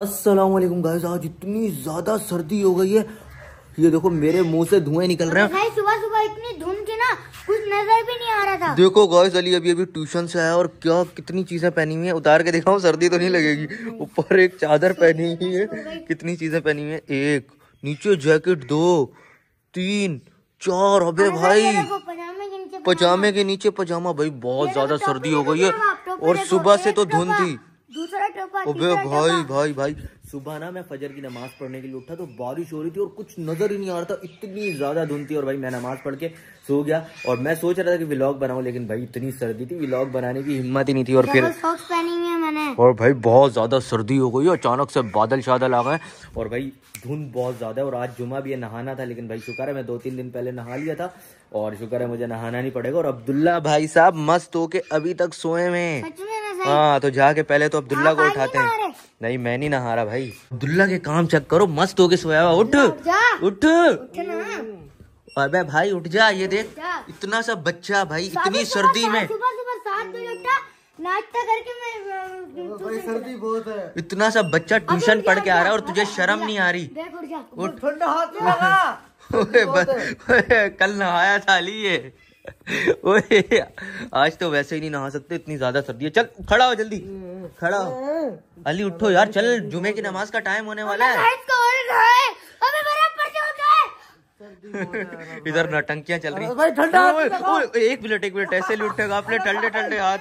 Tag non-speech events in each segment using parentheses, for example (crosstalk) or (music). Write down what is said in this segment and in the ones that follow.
Aslam guys आज इतनी ज़्यादा सर्दी हो गई है। ये देखो मेरे मुँह से धुएँ निकल रहे हैं। भाई सुबह सुबह इतनी धुंध थी ना कुछ नज़र भी नहीं आ रहा था। देखो गाइस अली अभी अभी ट्यूशन से आया और क्या कितनी चीज़ें पहनी हुई है। उतार के दिखाऊँ सर्दी तो नहीं लगेगी। ऊपर एक चादर पहनी हुई है। कितनी चीज़ें पहनी हुई है। एक नीचे जैकेट दो तीन चार। अबे भाई। पजामे के नीचे पजामे भाई बहुत ज़्यादा सर्दी हो गई है। और सुबह से तो धुंध थी। दूसरा टोपा अबे भाई भाई भाई सुबह ना मैं फजर की नमाज़ पढ़ने के लिए उठा तो बारिश हो रही थी और कुछ नज़र ही नहीं आ रहा था इतनी ज़्यादा धुंध थी और भाई मैं नमाज़ पढ़ के सो गया और मैं सोच रहा था कि व्लॉग बनाऊँ लेकिन भाई इतनी सर्दी थी व्लॉग बनाने की हिम्मत ही नहीं थी और फिर मैंने। और भाई बहुत ज़्यादा सर्दी हो गई अचानक से बादल शादल आ गए और भाई धुंध बहुत ज़्यादा है और आज जुमा भी है नहाना था लेकिन भाई शुक्र है मैं दो तीन दिन पहले नहा लिया था और शुक्र है मुझे नहाना नहीं पड़ेगा और अब्दुल्ला भाई साहब मस्त होके अभी तक सोए में? हाँ। तो जाके पहले तो अब्दुल्ला को उठाते हैं। नहीं मैं नहीं नहा रहा भाई। अब्दुल्ला के काम चेक करो मस्त होके सोया हुआ उठ उठ उठ। अबे भाई उठ जा ये देख। जा। इतना सा बच्चा भाई इतनी सर्दी में। सुबह सुबह सात बजे उठा। नाश्ता करके मैं सर्दी बहुत है। इतना सा बच्चा ट्यूशन पढ़ के आ रहा है और तुझे शर्म नहीं आ रही। उठ ठंडा हाथ (laughs) ओए, कल नहाया था अली ये। ओए आज तो वैसे ही नहीं नहा सकते इतनी ज़्यादा सर्दी है। चल खड़ा हो जल्दी। खड़ा हो। अली उठो यार चल जुमे की नमाज़ का टाइम होने वाला है। इधर नटंकियाँ चल रही। भाई ठंडा एक मिनट एक मिनट ऐसे उठेगा अपने ठंडे ठंडे हाथ।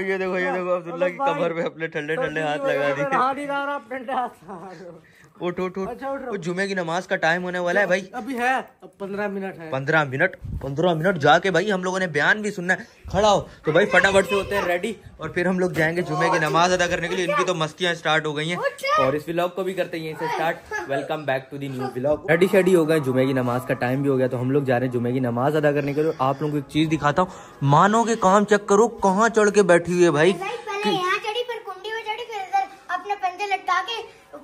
ये देखो ये देखो अब्दुल्ला की कमर पे अपने ठंडे ठंडे हाथ लगा दिए उठ उठ उठ। वो जुमे की नमाज़ का टाइम होने वाला है भाई। अभी है पंद्रह मिनट है। पंद्रह मिनट पंद्रह मिनट जाके भाई हम लोगों ने बयान भी सुनना है। खड़ा हो तो भाई फटाफट से होते हैं रेडी और फिर हम लोग जाएँगे जुमे की नमाज़ अदा करने के लिए। इनकी तो मस्तियाँ स्टार्ट हो गई हैं। और इस ब्लॉग को भी करते हैं यहीं से start welcome back to the new blog ready shady हो गए जुमे की नमाज़ का टाइम भी हो गया तो हम लोग जा रहे हैं जुमे की नमाज़ अदा करने के लिए। आप लोगों को एक चीज़ दिखाता हूँ मानो के काम चेक करो कहाँ चढ़ के बैठी हुई है भाई भाई पहले यहाँ चढ़ी फिर कुंडी में चढ़ी फिर इधर अपने पंजे लटका के ऊपर चढ़ गई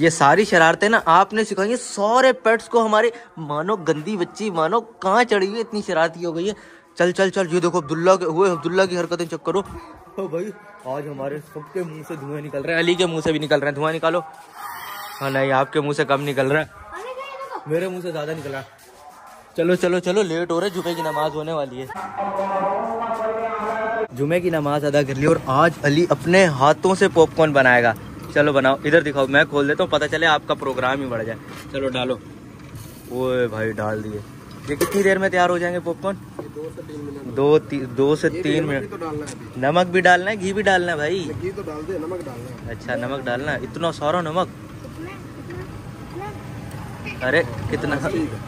ये सारी शरारतें ना आपने सिखाई है। सारे पेट्स को हमारे मानो गंदी बच्ची मानो कहाँ चढ़ी हुई है इतनी शरारती हो गई है। चल चल चल ये देखो अब्दुल्ला के हुए अब्दुल्ला की हरकतें चेक करो। ओ भाई आज हमारे सबके मुँह से धुआँ निकल रहे है। अली के मुँह से भी निकल रहे है। धुआँ निकालो। हाँ नहीं आपके मुँह से कम निकल रहा है। मेरे मुँह से ज़्यादा निकल रहा है। चलो चलो चलो लेट हो रहे जुमे की नमाज़ होने वाली है। जुमे की नमाज़ अदा कर ली और आज अली अपने हाथों से पॉपकॉर्न बनाएगा। चलो बनाओ इधर दिखाओ मैं खोल देता हूँ पता चले आपका प्रोग्राम ही बढ़ जाए। चलो डालो। ओए भाई डाल दिए। ये कितनी देर में तैयार हो जाएँगे पॉपकॉर्न दो ती, दो से तीन मिनट। तो है नमक भी डालना है घी भी डालना है भाई। घी तो डाल दे नमक डालना है। अच्छा नमक डालना है। इतना सारा नमक? अरे कितना?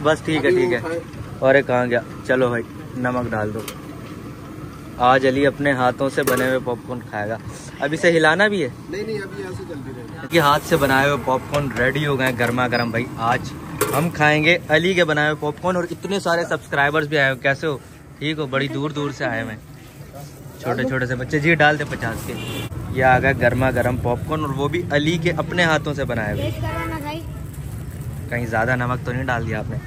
बस ठीक है ठीक है। अरे कहाँ गया? चलो भाई नमक डाल दो। आज अली अपने हाथों से बने हुए पॉपकॉर्न खाएगा। अब इसे हिलाना भी है? नहीं नहीं अभी ऐसे चलती रहेगी कि हाथ से बनाए हुए पॉपकॉर्न रेडी हो गए गर्मा गर्म भाई आज हम खाएँगे अली के बनाए हुए पॉपकॉर्न और इतने सारे सब्सक्राइबर्स भी आए हो। कैसे हो? ठीक हो? बड़ी दूर दूर से आए मैं छोटे छोटे से बच्चे जी डाल दे पचास के। ये आ गया गर्मा गर्म पॉपकॉर्न और वो भी अली के अपने हाथों से बनाए हुए। टेस्ट करो ना सही कहीं ज़्यादा नमक तो नहीं डाल दिया आपने?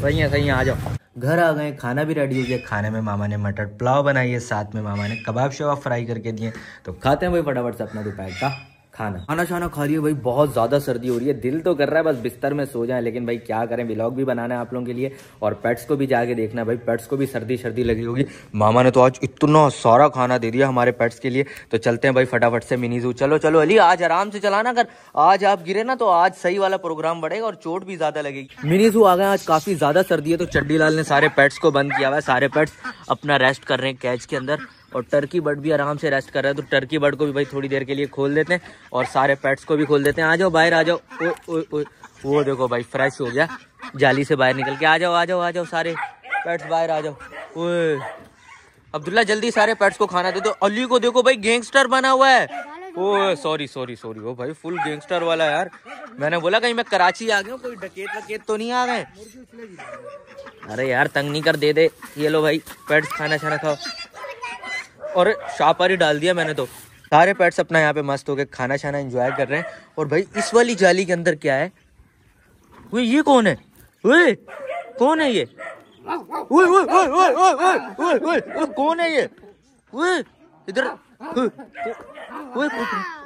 सही है सही है आ जाओ। घर आ गए, खाना भी रेडी हो गया। खाने में मामा ने मटर पुलाव बनाई है साथ में मामा ने कबाब शबाब फ्राई करके दिए। तो खाते हैं भाई फटाफट से अपना दोपहर का। खाना। खाना शाना खा लिया भाई, बहुत ज़्यादा सर्दी हो रही है। दिल तो कर रहा है, बस बिस्तर में सो जाए, लेकिन भाई क्या करें व्लॉग भी बनाना है आप लोगों के लिए और पेट्स को भी जाके देखना है भाई। पेट्स को भी सर्दी सर्दी लगी होगी। मामा ने तो आज इतना सारा खाना दे दिया हमारे पेट्स के लिए। तो चलते हैं भाई फटाफट से मिनी जू चलो चलो, अली, आज आराम से चलाना अगर आज आप गिरे ना तो आज सही वाला प्रोग्राम बढ़ेगा और चोट भी ज़्यादा लगेगी। मिनी जू आ गए, आज काफ़ी ज़्यादा सर्दी है तो चड्डी ने सारे पेट्स को बंद किया हुआ है। सारे पेट्स अपना रेस्ट कर रहे हैं कैच के अंदर। और टर्की बर्ड भी आराम से रेस्ट कर रहा है तो टर्की बर्ड को भी भाई थोड़ी देर के लिए खोल देते हैं और सारे पेट्स को भी खोल देते हैं। आ जाओ बाहर आ जाओ। ओ, ओ, वो देखो भाई फ्रेश हो गया। जाली से बाहर निकल के आ जाओ आ जाओ आ जाओ सारे पेट्स बाहर आ जाओ। अब्दुल्ला जल्दी सारे पेट्स को खाना दे दो। अली को देखो भाई गैंगस्टर बना हुआ है। ओ सॉरी सॉरी सॉरी ओ भाई फुल गैंगस्टर वाला यार। मैंने बोला कहीं मैं कराची आ गया कोई डकेत वकेत तो नहीं आ गए। अरे यार तंग नहीं कर दे दे। ये लो भाई पेट्स खाना छाना खाओ। और शापर ही डाल दिया मैंने तो। सारे पेट्स अपना यहाँ पे मस्त होके खाना छाना एंजॉय कर रहे हैं। और भाई, इस वाली जाली के अंदर क्या है? वो ये कौन है? ओए, कौन है ये? ओए ओए ओए ओए ओए ओए ओए कौन है ये? ओए, इधर, ओए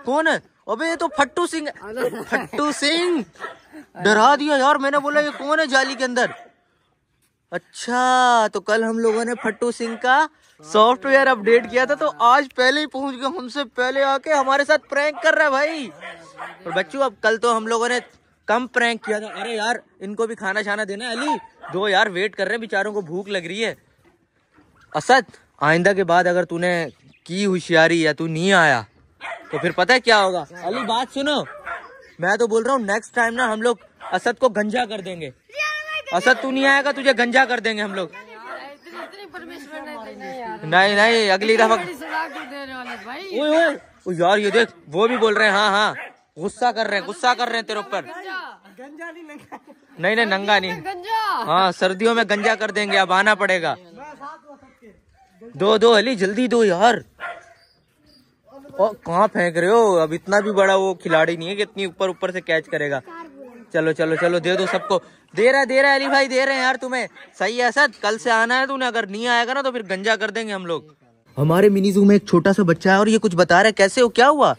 कौन है? अबे, ये तो फट्टू सिंह फट्टू सिंह! डरा दिया यार, मैंने बोला, ये कौन है जाली के अंदर? अच्छा तो कल हम लोगों ने फट्टू सिंह का सॉफ्टवेयर अपडेट किया था तो आज पहले ही पहुँच गए हमसे पहले आके हमारे साथ प्रैंक कर रहा है भाई। और बच्चों, अब कल तो हम लोगों ने कम प्रैंक किया था। अरे यार, इनको भी खाना छाना देना अली। दो यार, वेट कर रहे हैं, बेचारों को भूख लग रही है। असद, आइंदा के बाद अगर तूने की होशियारी या तू नहीं आया तो फिर पता है क्या होगा? अली, बात सुनो। मैं तो बोल रहा हूँ नेक्स्ट टाइम ना हम लोग असद को गंजा कर देंगे। असद, तू नहीं आएगा, तुझे गंजा कर देंगे हम लोग। नहीं नहीं अगली दफ़ा ओए ओए यार ये देख वो भी बोल रहे हैं हाँ हाँ गुस्सा कर रहे हैं गुस्सा कर रहे हैं तेरे ऊपर। नहीं नहीं नंगा नहीं। हाँ सर्दियों में गंजा कर देंगे अब आना पड़ेगा। दो दो अली जल्दी दो यार। कहाँ फेंक रहे हो? अब इतना भी बड़ा वो खिलाड़ी नहीं है कि इतनी ऊपर ऊपर से कैच करेगा। चलो चलो चलो दे दो सबको। दे रहा है दे रहा है अली भाई दे रहे हैं यार तुम्हें। सही है सर कल से आना है तूने अगर नहीं आएगा ना तो फिर गंजा कर देंगे हम लोग। हमारे मिनी जू में एक छोटा सा बच्चा है और ये कुछ बता रहा है कैसे हो क्या हुआ?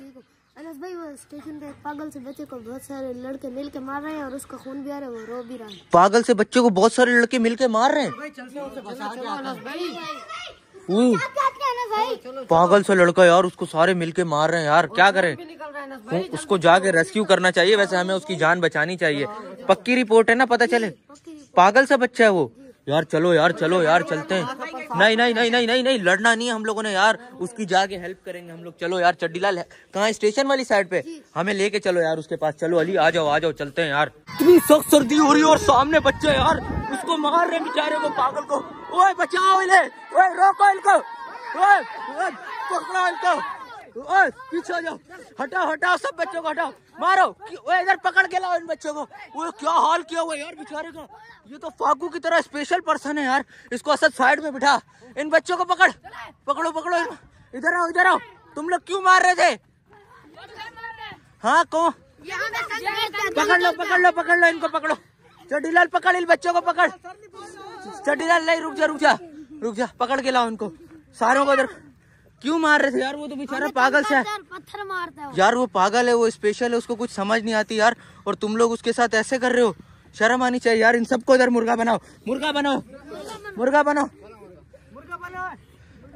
भाई वो स्टेशन पे पागल से बच्चे को बहुत सारे लड़के मिल के मार रहे हैं और उसका खून भी आ रहा है वो रो भी रहा है। पागल से बच्चे को बहुत सारे लड़के मिलके मार रहे हैं? पागल से लड़का यार उसको सारे मिलके मार रहे हैं यार क्या करें? उसको जाके रेस्क्यू करना चाहिए वैसे हमें उसकी जान बचानी चाहिए। पक्की रिपोर्ट है ना पता चले? पागल सा बच्चा है वो। यार चलो यार चलो यार चलते हैं। नहीं नहीं नहीं नहीं नहीं नहीं लड़ना नहीं है हम लोगों ने यार। उसकी जाके हेल्प करेंगे हम लोग। चलो यार चड्डीलाल कहाँ स्टेशन वाली साइड पे। हमें लेके चलो यार उसके पास। चलो अली आ जाओ आ जाओ चलते हैं यार। इतनी सख्त सर्दी हो रही है और सामने बच्चे यार। उसको मार रहे बेचारे को पागल को। ओए बचाओ इन्हें। ओए रोको इनको। ओए पकड़ो इनको। पीछे हो जाओ। हटाओ हटाओ, सब बच्चों को हटाओ। मारो। ओए, इधर पकड़ के लाओ इन बच्चों को। ओए, क्या हाल किया हुआ यार बेचारे का? ये तो फाकू की तरह स्पेशल पर्सन है यार। इसको असद साइड में बिठा। इन बच्चों को पकड़। पकड़ो पकड़ो। इन- इधर आओ इधर आओ। तुम लोग क्यों मार रहे थे? हाँ कौन पकड़ लो पकड़ लो पकड़ लो इनको पकड़ो। चड्डीलाल, पकड़ इन बच्चों को, पकड़। चड्डीलाल, नहीं, रुक जा रुक जा। रुक जा, पकड़ के लाओ इनको। सारों को इधर। क्यों मार रहे थे? यार वो तो बेचारा पागल सा पत्थर मारता है यार वो पागल है वो स्पेशल है उसको कुछ समझ नहीं आती यार। और तुम लोग उसके साथ ऐसे कर रहे हो? शर्म आनी चाहिए यार इन सबको इधर मुर्गा बनाओ। मुर्गा बनाओ। मुर्गा बनाओ।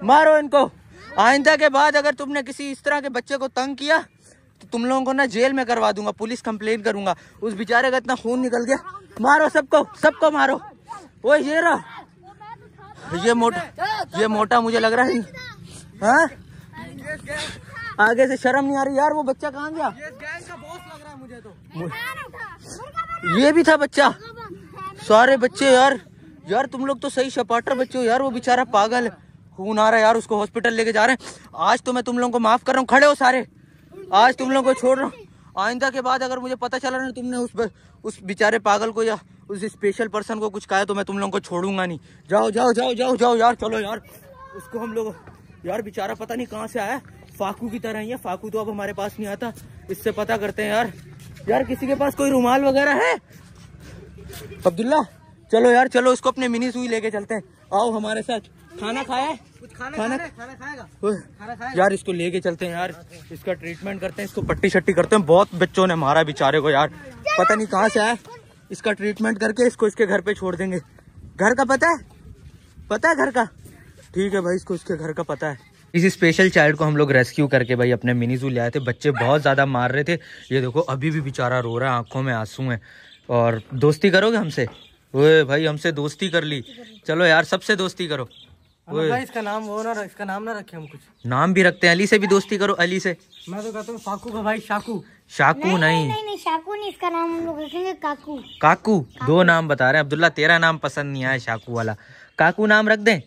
मारो इनको। आइंदा के बाद अगर तुमने किसी इस तरह के बच्चे को तंग किया तो तुम लोगों को ना जेल में करवा दूँगा पुलिस कंप्लेन करूँगा। उस बेचारे का इतना खून निकल गया। मारो सबको सबको मारो। वो ये रहा। ये मोटा ये मोटा मुझे लग रहा है। हाँ? आगे से शर्म नहीं आ रही यार वो बच्चा कहाँ गया? ये भी था बच्चा। सारे बच्चे यार यार तुम लोग तो सही सपाटर बच्चे हो यार वो बेचारा पागल। खून आ रहा है यार उसको हॉस्पिटल लेके जा रहे हैं। आज तो मैं तुम लोगों को माफ़ कर रहा हूँ खड़े हो सारे। आज तुम लोगों को छोड़ रहा हूँ। आइंदा के बाद अगर मुझे पता चला ना तुमने उस उस बेचारे पागल को या उस स्पेशल पर्सन को कुछ कहा तो मैं तुम लोगों को छोड़ूँगा नहीं। जाओ जाओ जाओ जाओ जाओ यार चलो यार। उसको हम लोग यार बेचारा पता नहीं कहाँ से आया। फाकू की तरह ही है फाकू तो अब हमारे पास नहीं आता। इससे पता करते हैं यार। यार किसी के पास कोई रुमाल वगैरह है? अब्दुल्ला चलो यार चलो इसको अपने मिनी सुई लेके चलते हैं। आओ हमारे साथ। खाना खाया है? खाना खाना खाना खाएगा? खाना खाएगा? यार इसको लेके चलते हैं यार। इसका ट्रीटमेंट करते हैं इसको पट्टी शट्टी करते हैं। बहुत बच्चों ने मारा बेचारे को यार। पता नहीं कहाँ से आया। इसका ट्रीटमेंट करके इसको इसके घर पे छोड़ देंगे। घर का पता है? पता है घर का? ठीक है भाई इसको इसके घर का पता है। इसी स्पेशल चाइल्ड को हम लोग रेस्क्यू करके भाई अपने मिनी जू ले आए थे। बच्चे बहुत ज़्यादा मार रहे थे। ये देखो अभी भी बेचारा रो रहा है आँखों में आँसू हैं। और दोस्ती करोगे हमसे? ओए भाई हमसे दोस्ती कर ली। चलो यार सबसे दोस्ती करो। इसका नाम वो ना इसका नाम ना रखे हम कुछ। नाम भी रखते हैं अली से भी दोस्ती करो अली से। मैं तो कहता हूँ फाकू का भाई शाकू। शाकू नहीं नहीं। नहीं शाकू नहीं इसका नाम हम लोग रखेंगे काकू। काकू दो नाम बता रहे हैं। अब्दुल्ला तेरा नाम पसंद नहीं आया शाकू वाला। काकू नाम रख दें?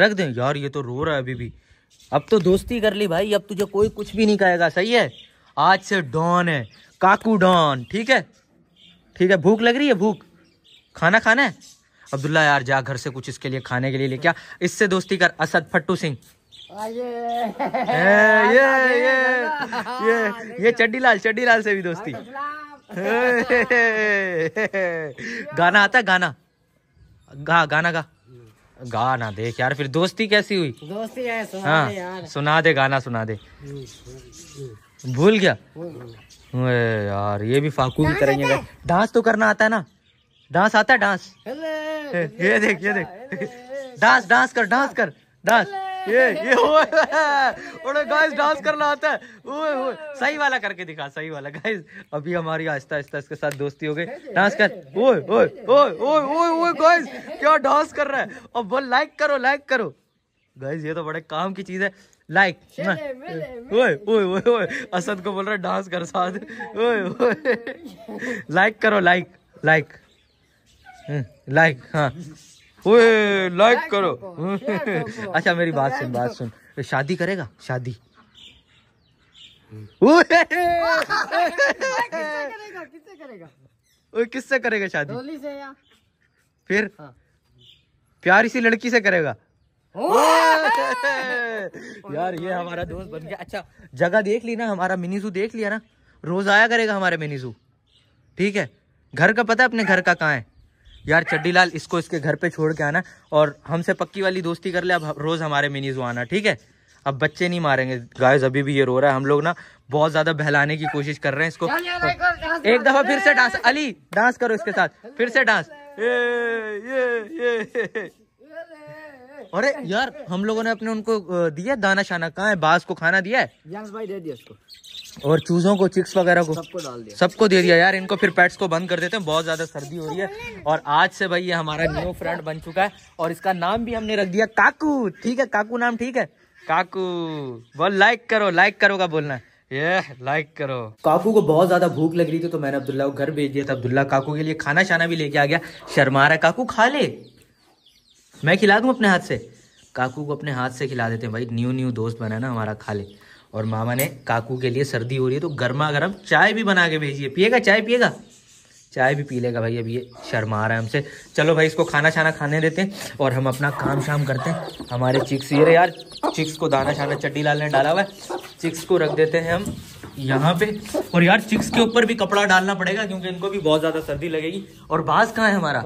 रख दें। यार ये तो रो रहा है अभी भी। अब तो दोस्ती कर ली भाई अब तुझे कोई कुछ भी नहीं कहेगा सही है? आज से डॉन है काकू डॉन ठीक है? ठीक है भूख लग रही है भूख? खाना खाना है? अब्दुल्ला यार जा घर से कुछ इसके लिए खाने के लिए लेके आ इससे दोस्ती कर असद फट्टू सिंह। ये ये ये ये ये चड्डी लाल चड्डी लाल से भी दोस्ती। गाना आता है गाना? गा गाना गा। गाना देख यार फिर दोस्ती कैसी हुई? दोस्ती है सुना हाँ दे यार। सुना दे गाना सुना दे। भूल गया? ओए यार ये भी फाकू की तरह ही? डांस तो करना आता है ना। डांस आता है डांस। (laughs) ये देख ये देख। (laughs) डांस डांस कर डांस कर डांस। ये ये ओए गाइस डांस करना आता है। ओए ओए सही वाला करके दिखा सही वाला। गाइस अभी हमारी आहिस्ता आहिस्ता इसके साथ दोस्ती हो गई। डांस कर। ओए ओए ओए ओए ओए ओए गाइस क्या डांस कर रहा है? और बोल लाइक करो लाइक करो। गाइस ये तो बड़े काम की चीज़ है। लाइक ओए ओए ओए ओए असद को बोल रहा है डांस कर साथ। ओए ओए। लाइक करो लाइक लाइक लाइक हाँ। ओए लाइक करो। (laughs) अच्छा मेरी बात सुन बात सुन। शादी करेगा? शादी। (laughs) किससे करेगा? ओए किससे करेगा शादी? से या? फिर? हाँ। प्यारी सी लड़की से करेगा। (laughs) यार ये हमारा दोस्त बन गया। अच्छा जगह देख ली ना हमारा मिनीजू देख लिया ना। रोज आया करेगा हमारे मिनीजू ठीक है? घर का पता है अपने घर का कहाँ है? यार चड्डी लाल इसको इसके घर पे छोड़ के आना और हमसे पक्की वाली दोस्ती कर ले अब रोज हमारे मिनीजू आना ठीक है? अब बच्चे नहीं मारेंगे। गाय अभी भी ये रो रहा है। हम लोग ना बहुत ज़्यादा बहलाने की कोशिश कर रहे हैं इसको। एक दफ़ा फिर से डांस अली डांस करो इसके साथ। फिर से डांस ये ये ये अरे यार हम लोगों ने अपने उनको दिया दाना शाना। कहाँ है? बास को खाना दिया है? भाई दे दिया उसको। और चूजों को चिक्स वगैरह को। सबको डाल दिया। सबको दे दिया यार इनको फिर पेट्स को बंद कर देते हैं। बहुत ज़्यादा सर्दी हो रही है। और आज से भाई ये हमारा न्यू फ्रेंड बन चुका है। और इसका नाम भी हमने रख दिया काकू। ठीक है काकू नाम ठीक है? काकू बोल लाइक करो लाइक करो का बोलना। है ये लाइक करो। काकू को बहुत ज़्यादा भूख लग रही थी तो मैंने अब्दुल्ला को घर भेज दिया था। अब्दुल्ला काकू के लिए खाना शाना भी लेके आ गया। शर्मा रहा काकू खा ले। मैं खिला दूँ अपने हाथ से? काकू को अपने हाथ से खिला देते हैं भाई। न्यू न्यू दोस्त बना ना हमारा खा ले और मामा ने काकू के लिए सर्दी हो रही है तो गर्मा गर्म चाय भी बना के भेजिए। पिएगा चाय? पिएगा? चाय भी पी लेगा भाई। अभी ये शर्मा रहा है हमसे। चलो भाई, इसको खाना छाना खाने देते हैं और हम अपना काम शाम करते हैं। हमारे चिक्स, ये रहे यार, चिक्स को दाना छाना चड्डी लाल ने डाला हुआ है। चिक्स को रख देते हैं हम। यहाँ पे। और यार चिक्स के ऊपर भी कपड़ा डालना पड़ेगा क्योंकि इनको भी बहुत ज़्यादा सर्दी लगेगी। और बास कहाँ है हमारा?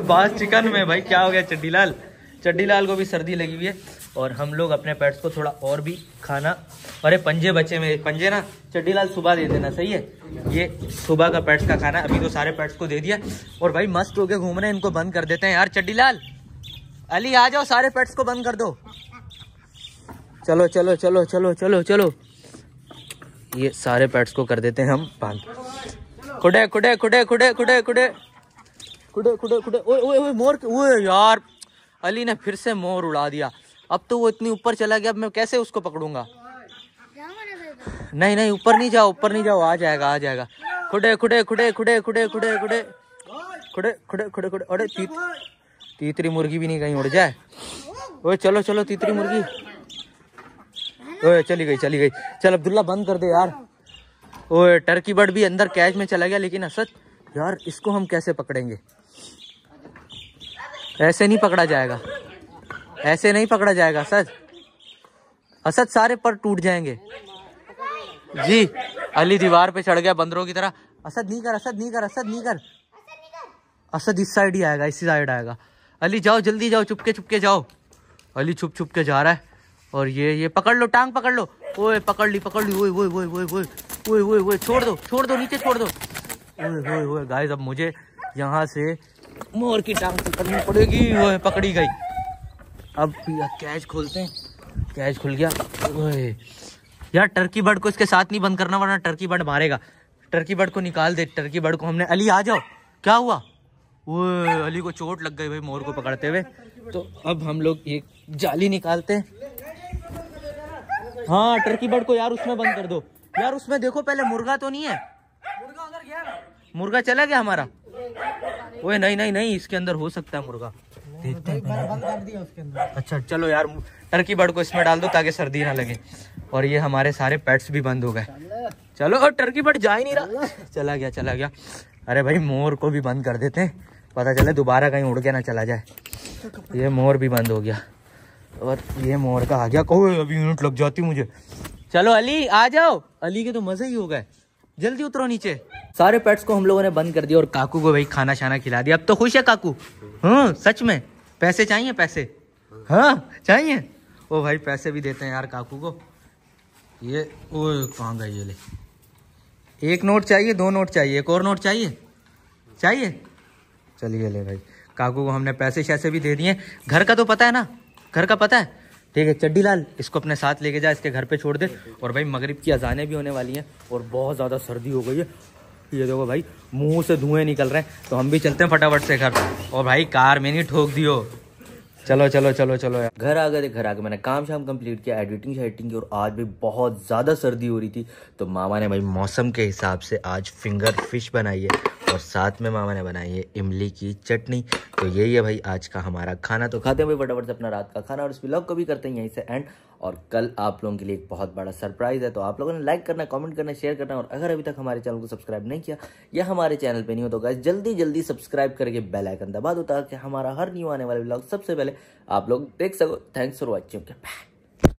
बास (laughs) चिकन में भाई क्या हो गया? चड्डी लाल चड्डी लाल को भी सर्दी लगी हुई है। और हम लोग अपने पेट्स को थोड़ा और भी खाना। अरे पंजे बचे में पंजे ना चड्डी लाल सुबह दे देना सही है? ये सुबह का पेट्स का खाना अभी तो सारे पेट्स को दे दिया। और भाई मस्त होके घूम रहे हैं इनको बंद कर देते हैं। यार चड्डी लाल अली आ जाओ सारे पेट्स को बंद कर दो। चलो चलो चलो चलो चलो चलो। ये सारे पेट्स को कर देते हैं हम बंद खुडे खुडे खुडे खुडे खुडे खुडे खुडे खुडे खुडे ओए ओए ओए मोर ओए यार अली ने फिर से मोर उड़ा दिया अब तो वो इतनी ऊपर चला गया अब मैं कैसे उसको पकड़ूँगा नहीं नहीं ऊपर नहीं जाओ ऊपर नहीं जाओ आ जाएगा आ जाएगा खुडे खुडे खुडे खुडे खुडे खुडे खुडे खुडे खुडे खुडे खुडे अरे तीतरी मुर्गी भी नहीं कहीं उड़ जाए ओए चलो चलो तीतरी मुर्गी ओए, चली गई चली गई। चल, अब्दुल्ला, बंद कर दे यार। ओए, टर्की बर्ड भी अंदर कैच में चला गया, लेकिन असद, यार, इसको हम कैसे पकड़ेंगे? ऐसे नहीं पकड़ा जाएगा। ऐसे नहीं पकड़ा जाएगा, असद। असद, सारे पर टूट जाएँगे। जी, अली दीवार पे चढ़ गया बंदरों की तरह। असद, नहीं कर, असद, नहीं कर, असद, नहीं कर। असद, इस साइड ही आएगा, इसी साइड आएगा। अली, जाओ, जल्दी जाओ चुपके चुपके जाओ। अली, छुप छुप के जा रहा है। और ये ये पकड़ लो, टांग पकड़ लो। ओए, पकड़ ली पकड़ ली। ओए ओए ओए ओए ओए ओए ओए ओए, छोड़ दो छोड़ दो, नीचे छोड़ दो। ओए ओए ओए गाइस अब मुझे यहाँ से मोर की टांग पकड़नी पड़ेगी। ओए, पकड़ी गई। अब कैच खोलते हैं। कैच खुल गया। ओए, यार टर्की बर्ड को इसके साथ नहीं बंद करना, वरना टर्की बर्ड मारेगा। टर्की बर्ड को निकाल दे टर्की बर्ड को हमने। अली, आ जाओ। क्या हुआ? ओए, अली को चोट लग गई भाई मोर को पकड़ते हुए। तो अब हम लोग एक जाली निकालते हैं। हाँ टर्की बर्ड को यार उसमें बंद कर दो। यार उसमें देखो, पहले मुर्गा तो नहीं है। मुर्गा चला गया हमारा। ओए, नहीं नहीं नहीं, इसके अंदर हो सकता है मुर्गा। देखते हैं अच्छा चलो यार टर्की बर्ड को इसमें डाल दो ताकि सर्दी ना लगे। और ये हमारे सारे पेट्स भी बंद हो गए। चलो और टर्की बर्ड जा ही नहीं रहा। चला गया चला गया। अरे भाई, मोर को भी बंद कर देते हैं। पता चले, दोबारा कहीं उड़ के ना चला जाए। ये मोर भी बंद हो गया। और ये मोर का आ गया। कहो अभी यूनिट लग जाती मुझे। चलो अली, आ जाओ। अली के तो मज़े ही हो गए। जल्दी उतरो नीचे। सारे पेट्स को हम लोगों ने बंद कर दिया और काकू को भाई खाना शाना खिला दिया। अब तो खुश है काकू। हाँ सच में। पैसे चाहिए, पैसे? हाँ चाहिए? ओ भाई, पैसे भी देते हैं यार काकू को। ये ओ कहाँ गए ये ले? एक नोट चाहिए, दो नोट चाहिए, एक और नोट चाहिए? चाहिए? चलिए ले भाई। काकू को हमने पैसे शैसे भी दे दिए। घर का तो पता है ना? घर का पता है? ठीक है चड्डी लाल इसको अपने साथ लेके जा, इसके घर पे छोड़ दे। और भाई, मगरिब की अजानें भी होने वाली हैं और बहुत ज़्यादा सर्दी हो गई है। ये देखो भाई, मुँह से धुएँ निकल रहे हैं। तो हम भी चलते हैं फटाफट से घर। और भाई, कार में नहीं ठोक दियो। चलो चलो चलो चलो यार। घर आ गए, घर आ गए। मैंने काम शाम कंप्लीट किया, एडिटिंग शेडिटिंग की, और आज भी बहुत ज़्यादा सर्दी हो रही थी। तो मामा ने भाई, मौसम के हिसाब से आज फिंगर फ़िश बनाई है। और साथ में मामा ने बनाई है इमली की चटनी। तो यही है भाई आज का हमारा खाना। तो खाते हैं भाई फटाफट से अपना रात का खाना और इस ब्लॉग को भी करते हैं यहीं से एंड और कल आप लोगों के लिए एक बहुत बड़ा सरप्राइज़ है तो आप लोगों ने लाइक करना कमेंट करना शेयर करना और अगर अभी तक हमारे चैनल को सब्सक्राइब नहीं किया या हमारे चैनल पे नहीं हो तो गाइस जल्दी जल्दी सब्सक्राइब करके बेल आइकन दबा दो ताकि हमारा हर न्यू आने वाला ब्लॉग सबसे पहले आप लोग देख सको। Thanks for watching bye